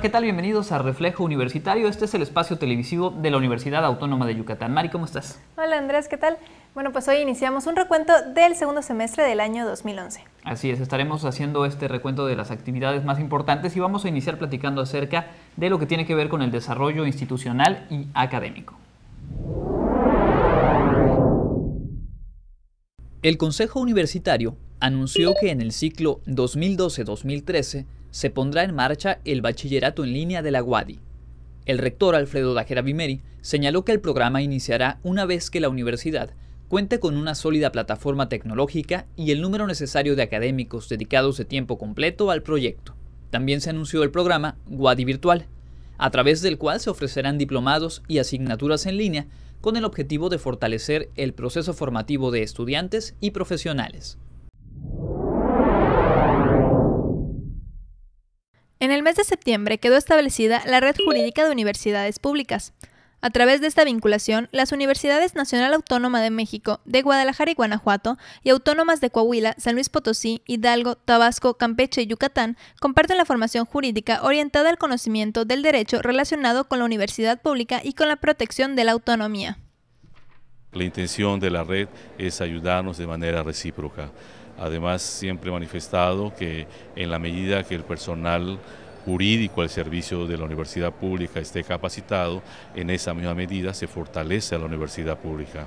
Hola, ¿qué tal? Bienvenidos a Reflejo Universitario. Este es el espacio televisivo de la Universidad Autónoma de Yucatán. Mari, ¿cómo estás? Hola Andrés, ¿qué tal? Bueno, pues hoy iniciamos un recuento del segundo semestre del año 2011. Así es, estaremos haciendo este recuento de las actividades más importantes y vamos a iniciar platicando acerca de lo que tiene que ver con el desarrollo institucional y académico. El Consejo Universitario anunció que en el ciclo 2012-2013 se pondrá en marcha el bachillerato en línea de la UADI. El rector Alfredo Dajera Vimeri señaló que el programa iniciará una vez que la universidad cuente con una sólida plataforma tecnológica y el número necesario de académicos dedicados de tiempo completo al proyecto. También se anunció el programa Wadi Virtual, a través del cual se ofrecerán diplomados y asignaturas en línea con el objetivo de fortalecer el proceso formativo de estudiantes y profesionales. En el mes de septiembre quedó establecida la Red Jurídica de Universidades Públicas. A través de esta vinculación, las Universidades Nacional Autónoma de México, de Guadalajara y Guanajuato, y autónomas de Coahuila, San Luis Potosí, Hidalgo, Tabasco, Campeche y Yucatán comparten la formación jurídica orientada al conocimiento del derecho relacionado con la universidad pública y con la protección de la autonomía. La intención de la red es ayudarnos de manera recíproca. Además, siempre he manifestado que en la medida que el personal jurídico al servicio de la universidad pública esté capacitado, en esa misma medida se fortalece a la universidad pública.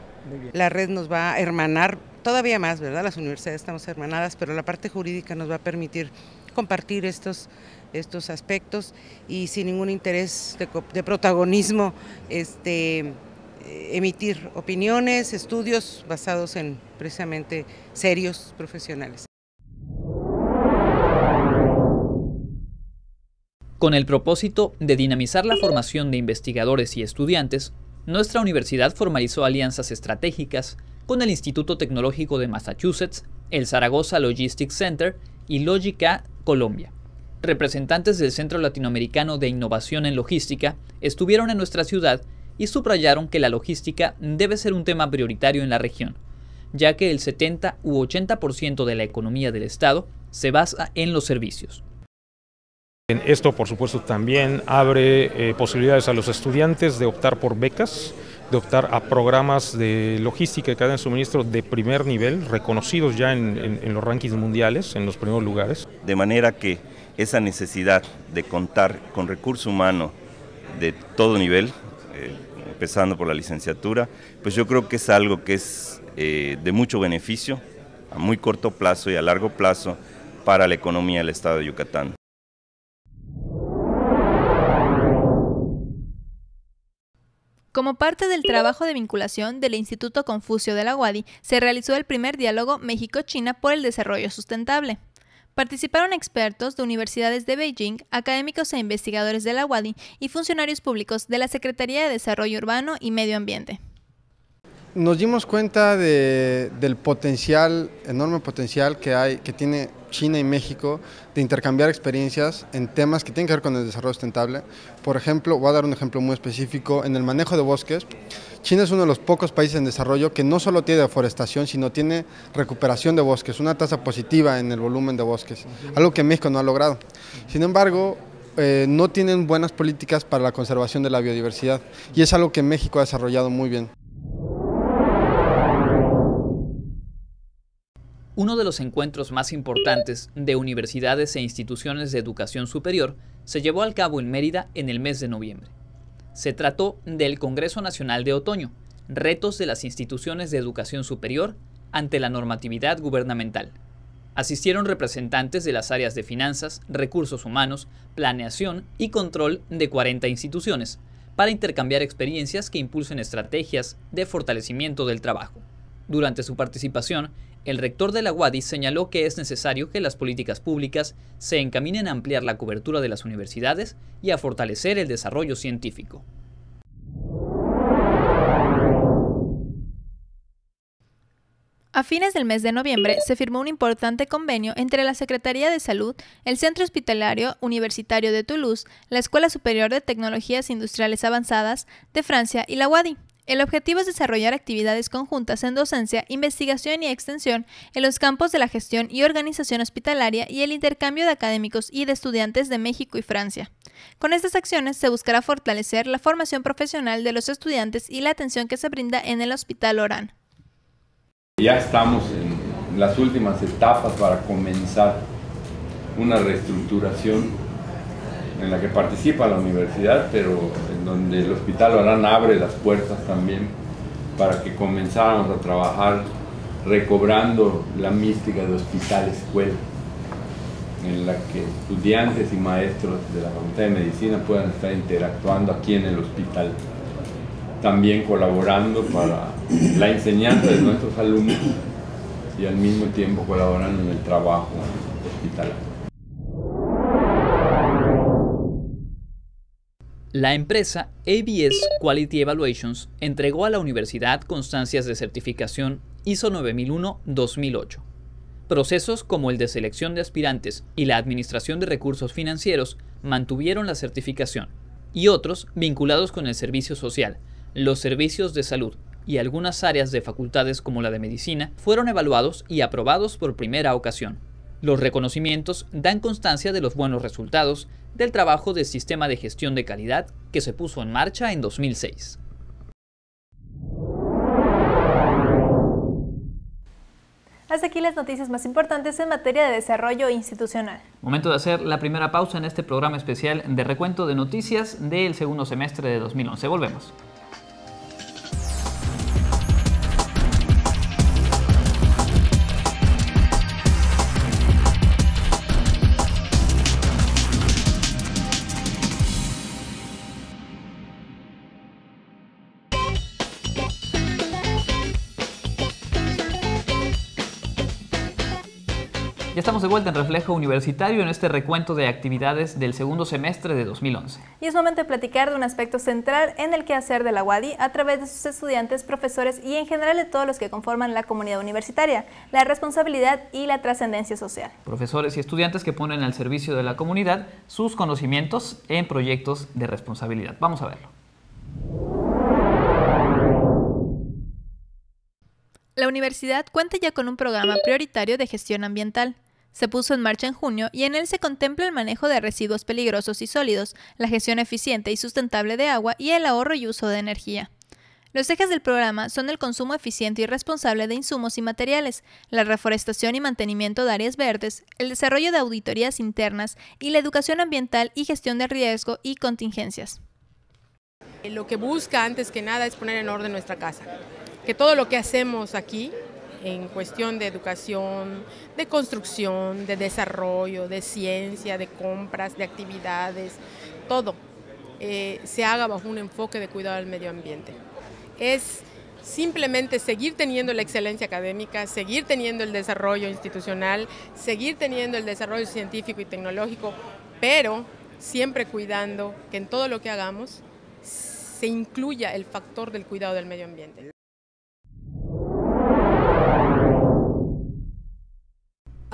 La red nos va a hermanar todavía más, ¿verdad? Las universidades estamos hermanadas, pero la parte jurídica nos va a permitir compartir estos, estos aspectos y sin ningún interés de, de protagonismo, este, emitir opiniones, estudios basados en precisamente serios profesionales. Con el propósito de dinamizar la formación de investigadores y estudiantes, nuestra universidad formalizó alianzas estratégicas con el Instituto Tecnológico de Massachusetts, el Zaragoza Logistics Center y Logica Colombia. Representantes del Centro Latinoamericano de Innovación en Logística estuvieron en nuestra ciudad y subrayaron que la logística debe ser un tema prioritario en la región, ya que el 70 u 80% de la economía del Estado se basa en los servicios. Esto, por supuesto, también abre eh, posibilidades a los estudiantes de optar por becas, de optar a programas de logística y cadena de suministro de primer nivel, reconocidos ya en, los rankings mundiales, en los primeros lugares. De manera que esa necesidad de contar con recurso humano de todo nivel, eh, empezando por la licenciatura, pues yo creo que es algo que es eh, de mucho beneficio a muy corto plazo y a largo plazo para la economía del estado de Yucatán. Como parte del trabajo de vinculación del Instituto Confucio de la UADI, se realizó el primer diálogo México-China por el desarrollo sustentable. Participaron expertos de universidades de Beijing, académicos e investigadores de la UADI y funcionarios públicos de la Secretaría de Desarrollo Urbano y Medio Ambiente. Nos dimos cuenta del potencial, enorme potencial que hay, que tiene China y México de intercambiar experiencias en temas que tienen que ver con el desarrollo sustentable. Por ejemplo, voy a dar un ejemplo muy específico, en el manejo de bosques, China es uno de los pocos países en desarrollo que no solo tiene deforestación, sino tiene recuperación de bosques, una tasa positiva en el volumen de bosques, algo que México no ha logrado. Sin embargo, eh, no tienen buenas políticas para la conservación de la biodiversidad y es algo que México ha desarrollado muy bien. Uno de los encuentros más importantes de universidades e instituciones de educación superior se llevó al cabo en Mérida en el mes de noviembre. Se trató del Congreso Nacional de Otoño, retos de las instituciones de educación superior ante la normatividad gubernamental. Asistieron representantes de las áreas de finanzas, recursos humanos, planeación y control de 40 instituciones, para intercambiar experiencias que impulsen estrategias de fortalecimiento del trabajo. Durante su participación, el rector de la UADI señaló que es necesario que las políticas públicas se encaminen a ampliar la cobertura de las universidades y a fortalecer el desarrollo científico. A fines del mes de noviembre se firmó un importante convenio entre la Secretaría de Salud, el Centro Hospitalario Universitario de Toulouse, la Escuela Superior de Tecnologías Industriales Avanzadas de Francia y la UADI, El objetivo es desarrollar actividades conjuntas en docencia, investigación y extensión en los campos de la gestión y organización hospitalaria y el intercambio de académicos y de estudiantes de México y Francia. Con estas acciones se buscará fortalecer la formación profesional de los estudiantes y la atención que se brinda en el Hospital Orán. Ya estamos en las últimas etapas para comenzar una reestructuración en la que participa la universidad, pero donde el Hospital Orán abre las puertas también para que comenzáramos a trabajar recobrando la mística de hospital escuela, en la que estudiantes y maestros de la Facultad de Medicina puedan estar interactuando aquí en el hospital, también colaborando para la enseñanza de nuestros alumnos y al mismo tiempo colaborando en el trabajo hospitalario. La empresa ABS Quality Evaluations entregó a la universidad constancias de certificación ISO 9001-2008. Procesos como el de selección de aspirantes y la administración de recursos financieros mantuvieron la certificación, y otros vinculados con el servicio social, los servicios de salud y algunas áreas de facultades como la de medicina fueron evaluados y aprobados por primera ocasión. Los reconocimientos dan constancia de los buenos resultados del trabajo del sistema de gestión de calidad que se puso en marcha en 2006. Hasta aquí las noticias más importantes en materia de desarrollo institucional. Momento de hacer la primera pausa en este programa especial de recuento de noticias del segundo semestre de 2011. Volvemos. Estamos de vuelta en Reflejo Universitario en este recuento de actividades del segundo semestre de 2011. Y es momento de platicar de un aspecto central en el quehacer de la UADI a través de sus estudiantes, profesores y en general de todos los que conforman la comunidad universitaria, la responsabilidad y la trascendencia social. Profesores y estudiantes que ponen al servicio de la comunidad sus conocimientos en proyectos de responsabilidad. Vamos a verlo. La universidad cuenta ya con un programa prioritario de gestión ambiental. Se puso en marcha en junio y en él se contempla el manejo de residuos peligrosos y sólidos, la gestión eficiente y sustentable de agua y el ahorro y uso de energía. Los ejes del programa son el consumo eficiente y responsable de insumos y materiales, la reforestación y mantenimiento de áreas verdes, el desarrollo de auditorías internas y la educación ambiental y gestión de riesgo y contingencias. Lo que busca antes que nada es poner en orden nuestra casa, que todo lo que hacemos aquí en cuestión de educación, de construcción, de desarrollo, de ciencia, de compras, de actividades, todo eh, se haga bajo un enfoque de cuidado del medio ambiente. Es simplemente seguir teniendo la excelencia académica, seguir teniendo el desarrollo institucional, seguir teniendo el desarrollo científico y tecnológico, pero siempre cuidando que en todo lo que hagamos se incluya el factor del cuidado del medio ambiente.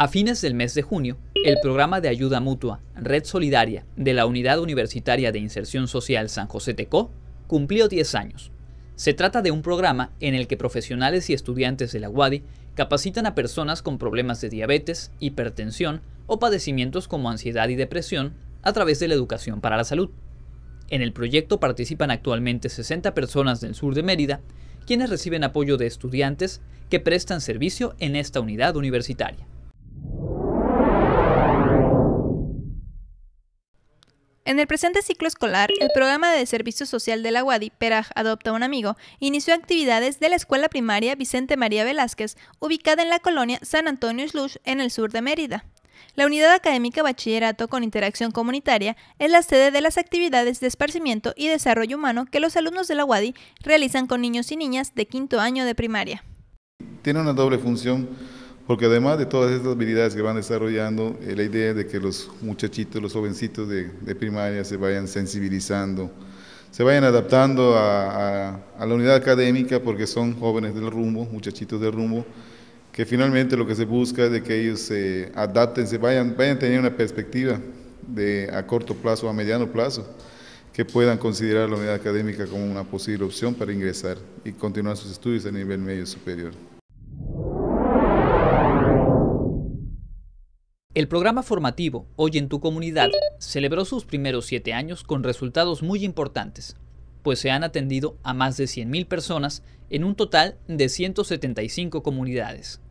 A fines del mes de junio, el programa de ayuda mutua Red Solidaria de la Unidad Universitaria de Inserción Social San José Tecó cumplió 10 años. Se trata de un programa en el que profesionales y estudiantes de la UADI capacitan a personas con problemas de diabetes, hipertensión o padecimientos como ansiedad y depresión a través de la educación para la salud. En el proyecto participan actualmente 60 personas del sur de Mérida, quienes reciben apoyo de estudiantes que prestan servicio en esta unidad universitaria. En el presente ciclo escolar, el programa de servicio social de la UADI, PERAJ Adopta un Amigo, inició actividades de la escuela primaria Vicente María Velázquez, ubicada en la colonia San Antonio Slush, en el sur de Mérida. La unidad académica Bachillerato con Interacción Comunitaria es la sede de las actividades de esparcimiento y desarrollo humano que los alumnos de la UADI realizan con niños y niñas de quinto año de primaria. Tiene una doble función porque además de todas estas habilidades que van desarrollando, eh, la idea de que los muchachitos, los jovencitos de, primaria se vayan sensibilizando, se vayan adaptando a, la unidad académica porque son jóvenes del rumbo, muchachitos del rumbo, que finalmente lo que se busca es de que ellos se adapten, se vayan, vayan a tener una perspectiva de a corto plazo, a mediano plazo, que puedan considerar la unidad académica como una posible opción para ingresar y continuar sus estudios a nivel medio superior. El programa formativo Hoy en tu comunidad celebró sus primeros siete años con resultados muy importantes, pues se han atendido a más de 100.000 personas en un total de 175 comunidades.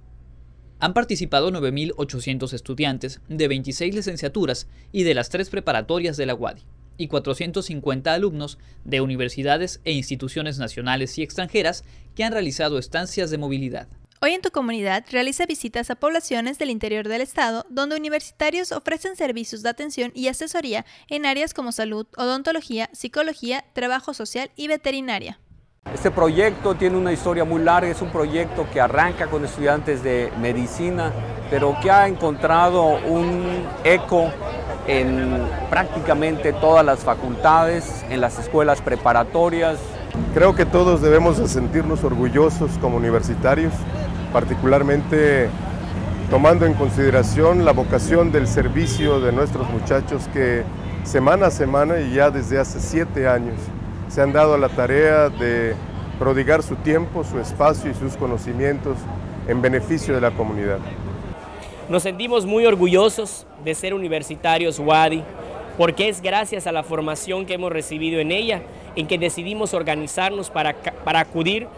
Han participado 9.800 estudiantes de 26 licenciaturas y de las tres preparatorias de la UADI, y 450 alumnos de universidades e instituciones nacionales y extranjeras que han realizado estancias de movilidad. Hoy en tu comunidad realiza visitas a poblaciones del interior del estado donde universitarios ofrecen servicios de atención y asesoría en áreas como salud, odontología, psicología, trabajo social y veterinaria. Este proyecto tiene una historia muy larga, es un proyecto que arranca con estudiantes de medicina, pero que ha encontrado un eco en prácticamente todas las facultades, en las escuelas preparatorias. Creo que todos debemos de sentirnos orgullosos como universitarios particularmente tomando en consideración la vocación del servicio de nuestros muchachos que semana a semana y ya desde hace siete años se han dado a la tarea de prodigar su tiempo, su espacio y sus conocimientos en beneficio de la comunidad. Nos sentimos muy orgullosos de ser universitarios WADI porque es gracias a la formación que hemos recibido en ella en que decidimos organizarnos para, para acudir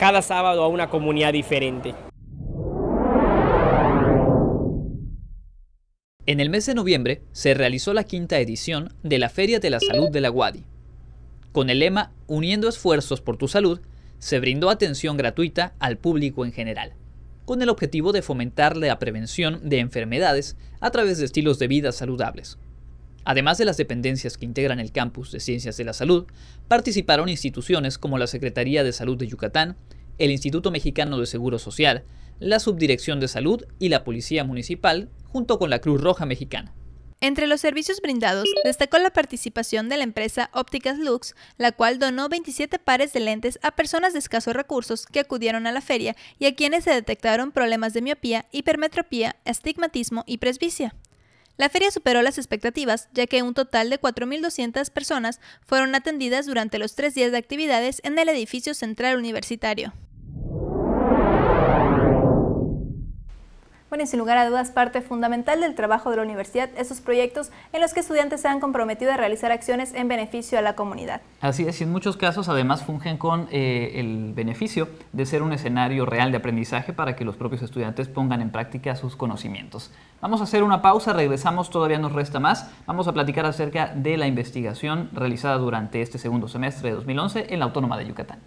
cada sábado a una comunidad diferente. En el mes de noviembre se realizó la quinta edición de la Feria de la Salud de la Guadi. Con el lema Uniendo esfuerzos por tu salud, se brindó atención gratuita al público en general, con el objetivo de fomentar la prevención de enfermedades a través de estilos de vida saludables. Además de las dependencias que integran el campus de Ciencias de la Salud, participaron instituciones como la Secretaría de Salud de Yucatán, el Instituto Mexicano de Seguro Social, la Subdirección de Salud y la Policía Municipal, junto con la Cruz Roja Mexicana. Entre los servicios brindados, destacó la participación de la empresa Ópticas Lux, la cual donó 27 pares de lentes a personas de escasos recursos que acudieron a la feria y a quienes se detectaron problemas de miopía, hipermetropía, astigmatismo y presbicia. La feria superó las expectativas, ya que un total de 4.200 personas fueron atendidas durante los tres días de actividades en el edificio central universitario. Bueno, y sin lugar a dudas, parte fundamental del trabajo de la universidad, esos proyectos en los que estudiantes se han comprometido a realizar acciones en beneficio a la comunidad. Así es, y en muchos casos además fungen con eh, el beneficio de ser un escenario real de aprendizaje para que los propios estudiantes pongan en práctica sus conocimientos. Vamos a hacer una pausa, regresamos, todavía nos resta más. Vamos a platicar acerca de la investigación realizada durante este segundo semestre de 2011 en la Autónoma de Yucatán.